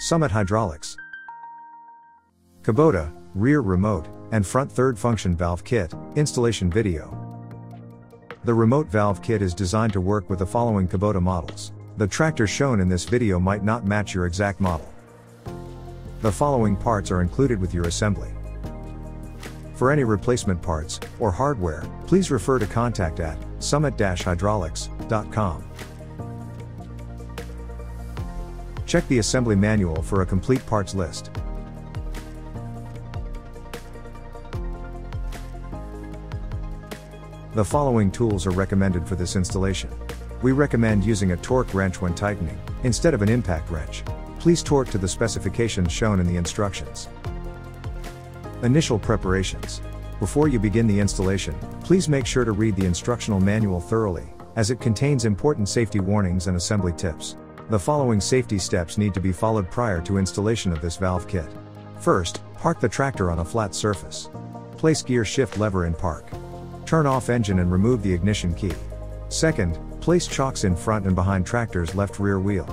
Summit Hydraulics. Kubota, rear remote, and front third function valve kit, installation video. The remote valve kit is designed to work with the following Kubota models. The tractor shown in this video might not match your exact model. The following parts are included with your assembly. For any replacement parts, or hardware, please refer to contact at summit-hydraulics.com. Check the assembly manual for a complete parts list. The following tools are recommended for this installation. We recommend using a torque wrench when tightening, instead of an impact wrench. Please torque to the specifications shown in the instructions. Initial preparations. Before you begin the installation, please make sure to read the instructional manual thoroughly, as it contains important safety warnings and assembly tips. The following safety steps need to be followed prior to installation of this valve kit. First, park the tractor on a flat surface. Place gear shift lever in park. Turn off engine and remove the ignition key. Second, place chocks in front and behind tractor's left rear wheel.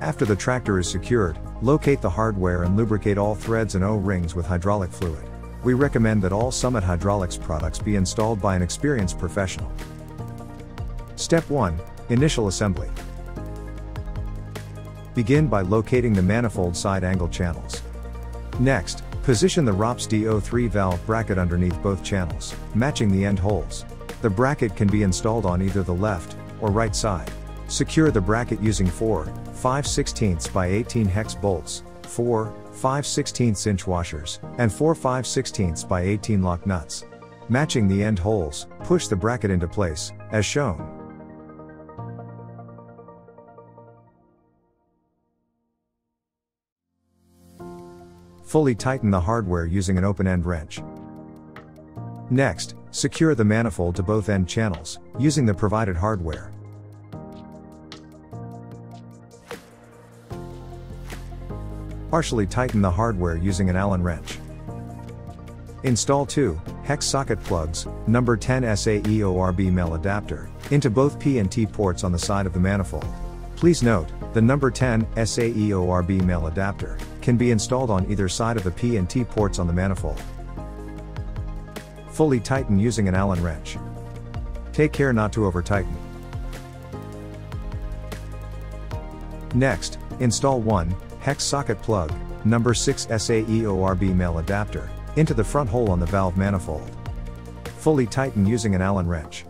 After the tractor is secured, locate the hardware and lubricate all threads and O-rings with hydraulic fluid. We recommend that all Summit Hydraulics products be installed by an experienced professional. Step 1. Initial assembly. Begin by locating the manifold side angle channels. Next, position the ROPS DO3 valve bracket underneath both channels, matching the end holes. The bracket can be installed on either the left or right side. Secure the bracket using 4, 5 16 by 18 hex bolts, 4, 5 16 inch washers, and 4 5 16 by 18 lock nuts. Matching the end holes, push the bracket into place, as shown. Fully tighten the hardware using an open-end wrench. Next, secure the manifold to both end channels, using the provided hardware. Partially tighten the hardware using an Allen wrench. Install two hex socket plugs, number 10 SAEORB male adapter, into both P and T ports on the side of the manifold. Please note, the number 10 SAEORB male adapter can be installed on either side of the P and T ports on the manifold. Fully tighten using an Allen wrench. Take care not to over tighten. Next, install one hex socket plug, number 6 SAEORB male adapter, into the front hole on the valve manifold. Fully tighten using an Allen wrench.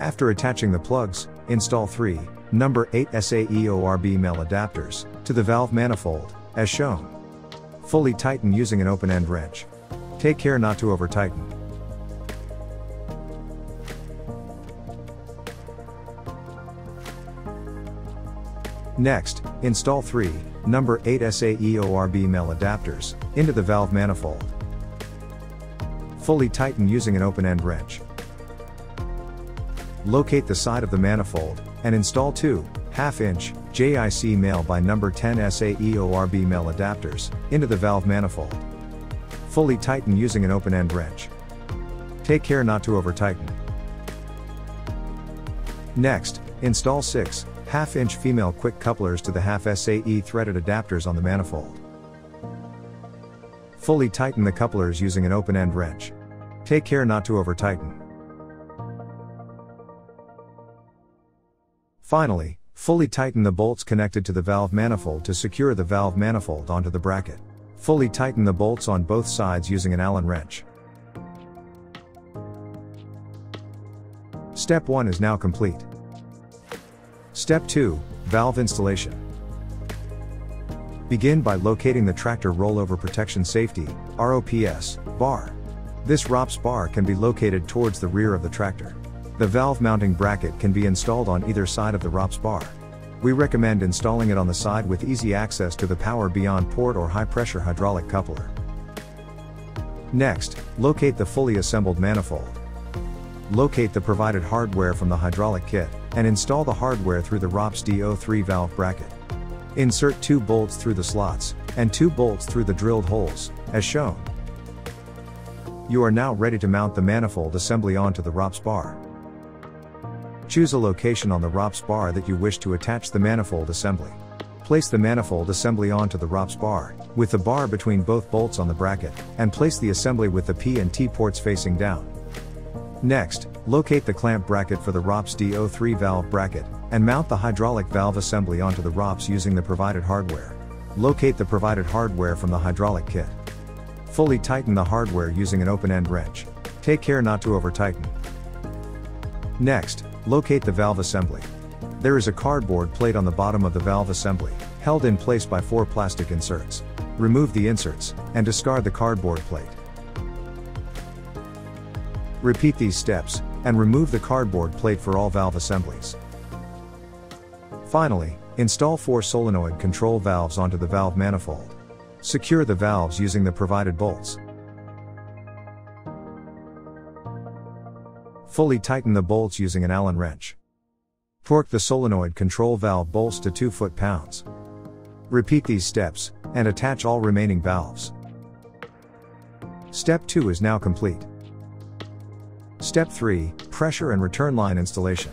After attaching the plugs, install 3, number 8 SAEORB male adapters, to the valve manifold, as shown. Fully tighten using an open-end wrench. Take care not to over tighten. Next, install 3, number 8 SAEORB male adapters, into the valve manifold. Fully tighten using an open-end wrench. Locate the side of the manifold, and install two, half-inch, JIC male by number 10 SAEORB male adapters, into the valve manifold. Fully tighten using an open-end wrench. Take care not to over-tighten. Next, install 6, half-inch female quick couplers to the half SAE threaded adapters on the manifold. Fully tighten the couplers using an open-end wrench. Take care not to over-tighten. Finally, fully tighten the bolts connected to the valve manifold to secure the valve manifold onto the bracket. Fully tighten the bolts on both sides using an Allen wrench. Step 1 is now complete. Step 2, Valve Installation. Begin by locating the tractor rollover protection safety, ROPS, bar. This ROPS bar can be located towards the rear of the tractor. The valve mounting bracket can be installed on either side of the ROPS bar. We recommend installing it on the side with easy access to the power beyond port or high pressure hydraulic coupler. Next, locate the fully assembled manifold. Locate the provided hardware from the hydraulic kit, and install the hardware through the ROPS DO3 valve bracket. Insert two bolts through the slots, and two bolts through the drilled holes, as shown. You are now ready to mount the manifold assembly onto the ROPS bar. Choose a location on the ROPS bar that you wish to attach the manifold assembly. Place the manifold assembly onto the ROPS bar, with the bar between both bolts on the bracket, and place the assembly with the P and T ports facing down. Next, locate the clamp bracket for the ROPS DO3 valve bracket, and mount the hydraulic valve assembly onto the ROPS using the provided hardware. Locate the provided hardware from the hydraulic kit. Fully tighten the hardware using an open-end wrench. Take care not to over-tighten. Next, locate the valve assembly. There is a cardboard plate on the bottom of the valve assembly, held in place by four plastic inserts. Remove the inserts, and discard the cardboard plate. Repeat these steps, and remove the cardboard plate for all valve assemblies. Finally, install four solenoid control valves onto the valve manifold. Secure the valves using the provided bolts. Fully tighten the bolts using an Allen wrench. Torque the solenoid control valve bolts to 2 foot-pounds. Repeat these steps, and attach all remaining valves. Step 2 is now complete. Step 3, Pressure and Return Line Installation.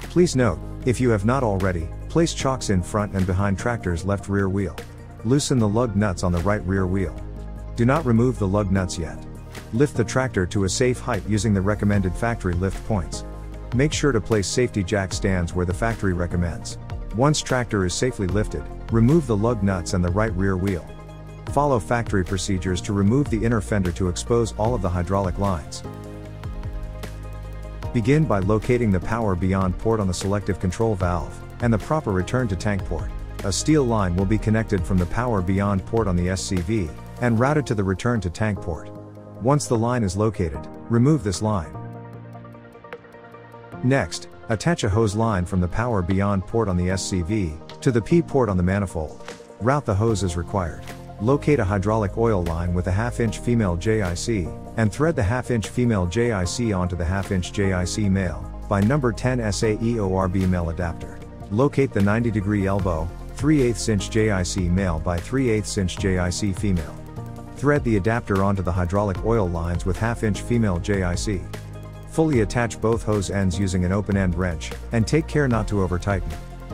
Please note, if you have not already, place chocks in front and behind tractor's left rear wheel. Loosen the lug nuts on the right rear wheel. Do not remove the lug nuts yet. Lift the tractor to a safe height using the recommended factory lift points. Make sure to place safety jack stands where the factory recommends. Once tractor is safely lifted, remove the lug nuts and the right rear wheel. Follow factory procedures to remove the inner fender to expose all of the hydraulic lines. Begin by locating the power beyond port on the selective control valve, and the proper return to tank port. A steel line will be connected from the power beyond port on the SCV, and routed to the return to tank port. Once the line is located, remove this line. Next, attach a hose line from the power beyond port on the SCV, to the P port on the manifold. Route the hose as required. Locate a hydraulic oil line with a half inch female JIC, and thread the half inch female JIC onto the half inch JIC male, by number 10 SAEORB male adapter. Locate the 90 degree elbow, 3 8 inch JIC male by 3 8 inch JIC female. Thread the adapter onto the hydraulic oil lines with half-inch female JIC. Fully attach both hose ends using an open-end wrench, and take care not to over-tighten.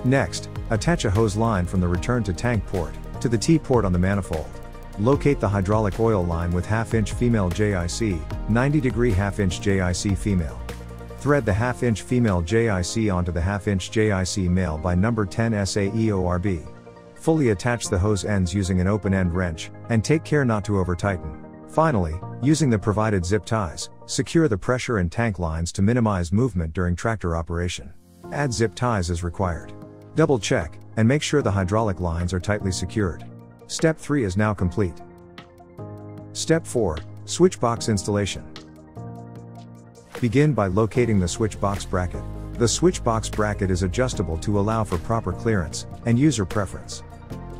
Next, attach a hose line from the return to tank port, to the T-port on the manifold. Locate the hydraulic oil line with half-inch female JIC, 90 degree half-inch JIC female. Thread the half-inch female JIC onto the half-inch JIC male by number 10 SAEORB. Fully attach the hose ends using an open-end wrench, and take care not to over-tighten. Finally, using the provided zip ties, secure the pressure and tank lines to minimize movement during tractor operation. Add zip ties as required. Double check, and make sure the hydraulic lines are tightly secured. Step 3 is now complete. Step 4, Switch box installation. Begin by locating the switch box bracket. The switch box bracket is adjustable to allow for proper clearance, and user preference.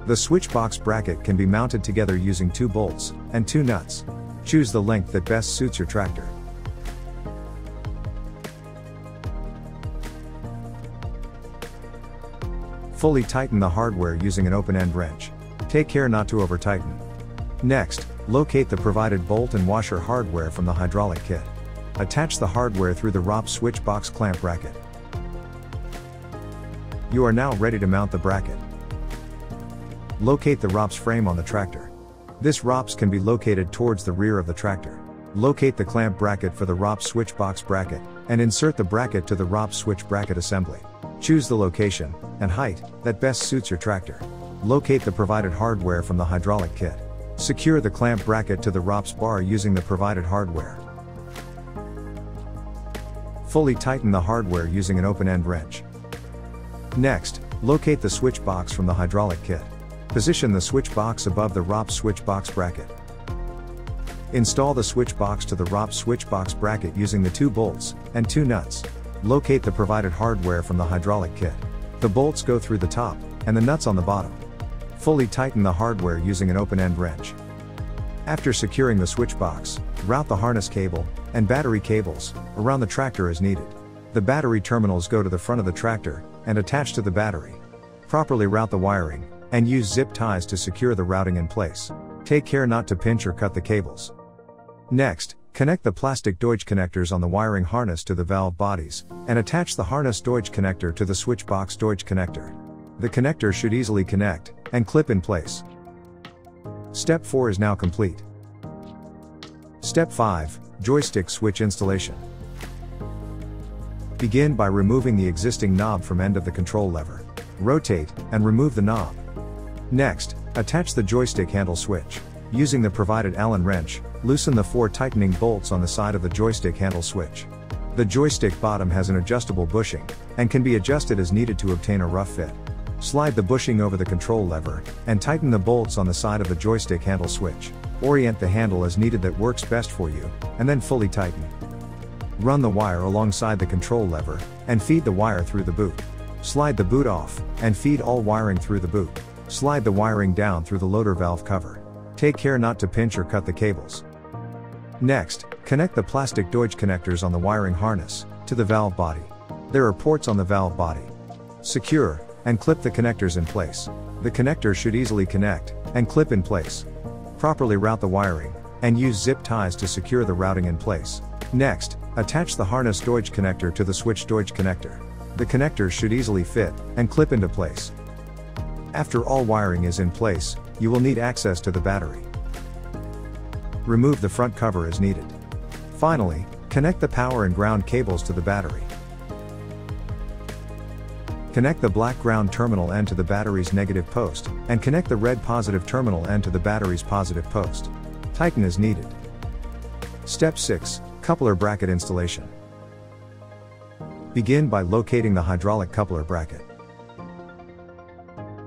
The switch box bracket can be mounted together using two bolts and two nuts. Choose the length that best suits your tractor. Fully tighten the hardware using an open-end wrench. Take care not to over-tighten. Next, locate the provided bolt and washer hardware from the hydraulic kit. Attach the hardware through the ROPS switch box clamp bracket. You are now ready to mount the bracket. Locate the ROPS frame on the tractor. This ROPS can be located towards the rear of the tractor. Locate the clamp bracket for the ROPS switch box bracket, and insert the bracket to the ROPS switch bracket assembly. Choose the location, and height, that best suits your tractor. Locate the provided hardware from the hydraulic kit. Secure the clamp bracket to the ROPS bar using the provided hardware. Fully tighten the hardware using an open-end wrench. Next, locate the switch box from the hydraulic kit. Position the switch box above the ROPS switch box bracket. Install the switch box to the ROPS switch box bracket using the two bolts and two nuts. Locate the provided hardware from the hydraulic kit. The bolts go through the top, and the nuts on the bottom. Fully tighten the hardware using an open-end wrench. After securing the switch box, route the harness cable and battery cables around the tractor as needed. The battery terminals go to the front of the tractor and attach to the battery. Properly route the wiring and use zip ties to secure the routing in place. Take care not to pinch or cut the cables. Next, connect the plastic Deutsch connectors on the wiring harness to the valve bodies, and attach the harness Deutsch connector to the switch box Deutsch connector. The connector should easily connect and clip in place. Step 4 is now complete. Step 5 Joystick switch installation. Begin by removing the existing knob from end of the control lever. Rotate and remove the knob. Next, attach the joystick handle switch. Using the provided Allen wrench, loosen the four tightening bolts on the side of the joystick handle switch. The joystick bottom has an adjustable bushing, and can be adjusted as needed to obtain a rough fit. Slide the bushing over the control lever, and tighten the bolts on the side of the joystick handle switch. Orient the handle as needed that works best for you, and then fully tighten. Run the wire alongside the control lever, and feed the wire through the boot. Slide the boot off, and feed all wiring through the boot. Slide the wiring down through the loader valve cover. Take care not to pinch or cut the cables. Next, connect the plastic Deutsch connectors on the wiring harness to the valve body. There are ports on the valve body. Secure, and clip the connectors in place. The connectors should easily connect and clip in place. Properly route the wiring and use zip ties to secure the routing in place. Next, attach the harness Deutsch connector to the switch Deutsch connector. The connectors should easily fit and clip into place. After all wiring is in place, you will need access to the battery. Remove the front cover as needed. Finally, connect the power and ground cables to the battery. Connect the black ground terminal end to the battery's negative post, and connect the red positive terminal end to the battery's positive post. Tighten as needed. Step 6 Coupler Bracket Installation. Begin by locating the hydraulic coupler bracket.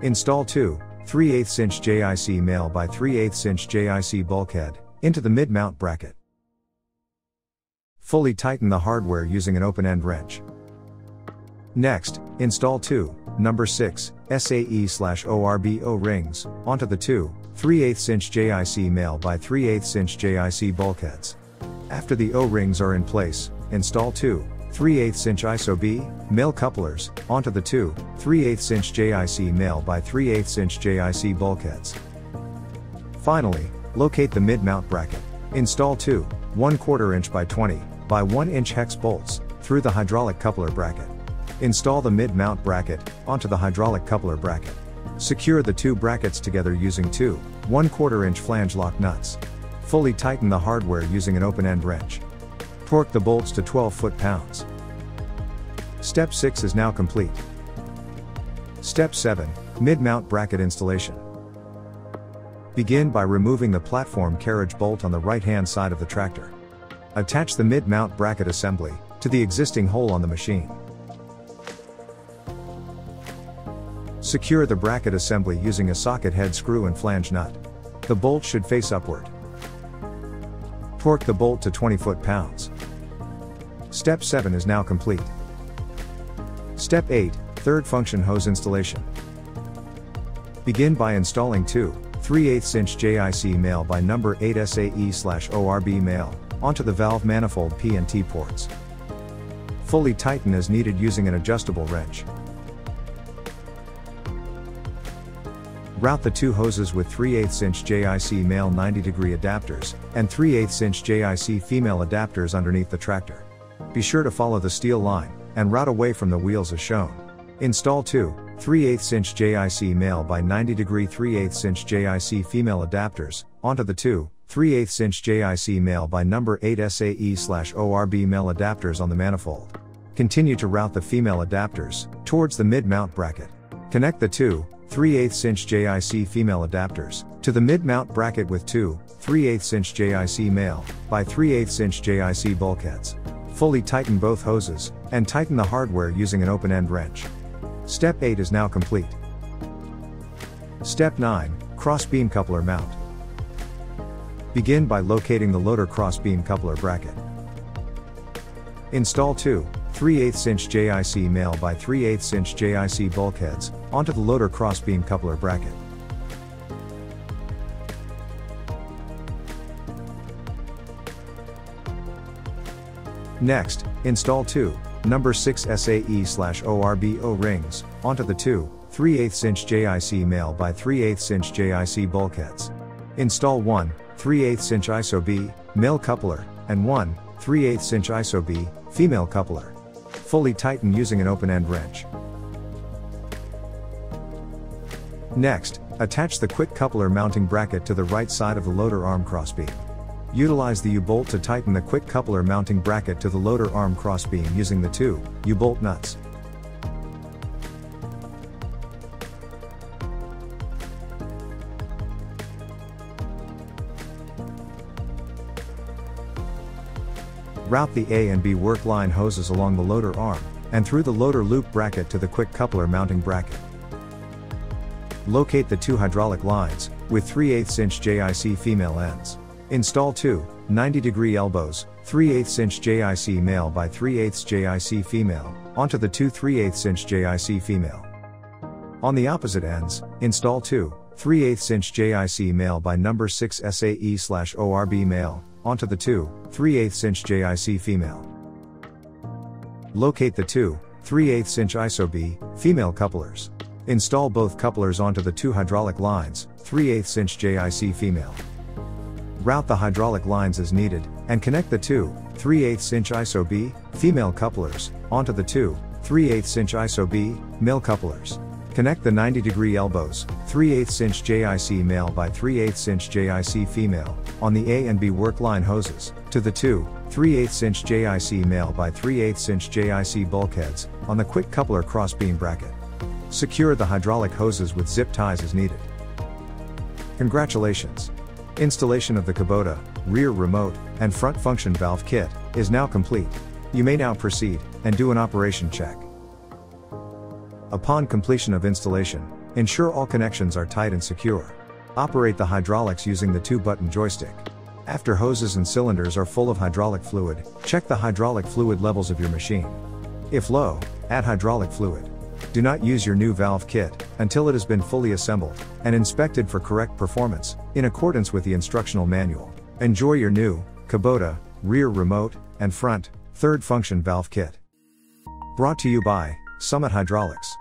Install two 3 8 inch JIC male by 3 8 inch JIC bulkhead into the mid mount bracket. Fully tighten the hardware using an open end wrench. Next, install two, number 6, SAE slash ORB O-rings, onto the two, 3 8 inch JIC male by 3 8 inch JIC bulkheads. After the O-rings are in place, install two, 3 8 inch ISO-B, male couplers, onto the two, 3 8 inch JIC male by 3 8 inch JIC bulkheads. Finally, locate the mid-mount bracket. Install two, 1 4 inch by 20, by 1 inch hex bolts, through the hydraulic coupler bracket. Install the mid-mount bracket onto the hydraulic coupler bracket. Secure the two brackets together using two 1 4 inch flange lock nuts. Fully tighten the hardware using an open-end wrench. Torque the bolts to 12 foot-pounds. Step 6 is now complete. Step 7, Mid-mount bracket installation. Begin by removing the platform carriage bolt on the right-hand side of the tractor. Attach the mid-mount bracket assembly to the existing hole on the machine. Secure the bracket assembly using a socket head screw and flange nut. The bolt should face upward. Torque the bolt to 20 foot-pounds. Step 7 is now complete. Step 8, third function hose installation. Begin by installing two 3 8 inch JIC male by number 8 SAE slash ORB male onto the valve manifold P and T ports. Fully tighten as needed using an adjustable wrench. Route the two hoses with 3 8 inch JIC male 90 degree adapters, and 3 8 inch JIC female adapters underneath the tractor. Be sure to follow the steel line, and route away from the wheels as shown. Install two 3 8 inch JIC male by 90 degree 3 8 inch JIC female adapters, onto the two 3 8 inch JIC male by number 8 SAE ORB male adapters on the manifold. Continue to route the female adapters towards the mid-mount bracket. Connect the two 3 8 inch JIC female adapters, to the mid-mount bracket with two 3 8 inch JIC male, by 3 8 inch JIC bulkheads. Fully tighten both hoses, and tighten the hardware using an open-end wrench. Step 8 is now complete. Step 9, Cross-beam coupler mount. Begin by locating the loader cross-beam coupler bracket. Install two 3 8 inch JIC male by 3 8 inch JIC bulkheads, onto the loader crossbeam coupler bracket. Next, install two, number 6 SAE slash ORB O-rings, onto the two, 3 8 inch JIC male by 3 8 inch JIC bulkheads. Install one, 3 8 inch ISO-B, male coupler, and one, 3 8 inch ISO-B, female coupler. Fully tighten using an open-end wrench. Next, attach the quick coupler mounting bracket to the right side of the loader arm crossbeam. Utilize the U-bolt to tighten the quick coupler mounting bracket to the loader arm crossbeam using the two U-bolt nuts. Route the A and B work line hoses along the loader arm, and through the loader loop bracket to the quick coupler mounting bracket. Locate the two hydraulic lines, with 3 8 inch JIC female ends. Install two 90 degree elbows, 3 8 inch JIC male by 3 8 JIC female, onto the two 3 8 inch JIC female. On the opposite ends, install two 3 8 inch JIC male by number 6 SAE slash ORB male, onto the two 3 8 inch JIC female. Locate the two 3 8 inch ISO-B female couplers. Install both couplers onto the two hydraulic lines, 3 8 inch JIC female. Route the hydraulic lines as needed, and connect the two 3 8 inch ISO-B female couplers onto the two 3 8 inch ISO-B male couplers. Connect the 90 degree elbows, 3 8 inch JIC male by 3 8 inch JIC female, on the A and B work line hoses, to the two 3 8 inch JIC male by 3 8 inch JIC bulkheads, on the quick coupler crossbeam bracket. Secure the hydraulic hoses with zip ties as needed. Congratulations! Installation of the Kubota, rear remote, and front function valve kit, is now complete. You may now proceed, and do an operation check. Upon completion of installation, ensure all connections are tight and secure. Operate the hydraulics using the two button joystick. After hoses and cylinders are full of hydraulic fluid, check the hydraulic fluid levels of your machine. If low, add hydraulic fluid. Do not use your new valve kit until it has been fully assembled and inspected for correct performance, in accordance with the instructional manual. Enjoy your new Kubota rear remote and front third function valve kit. Brought to you by Summit Hydraulics.